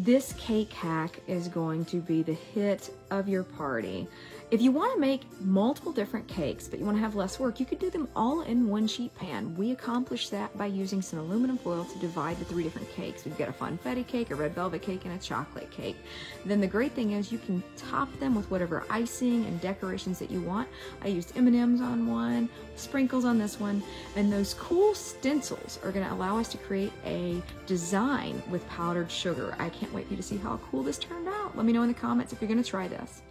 This cake hack is going to be the hit of your party. If you want to make multiple different cakes, but you want to have less work, you could do them all in one sheet pan. We accomplish that by using some aluminum foil to divide the three different cakes. We've got a funfetti cake, a red velvet cake, and a chocolate cake. Then the great thing is you can top them with whatever icing and decorations that you want. I used M&Ms on one, sprinkles on this one, and those cool stencils are going to allow us to create a design with powdered sugar. I can't wait for you to see how cool this turned out. Let me know in the comments if you're going to try this.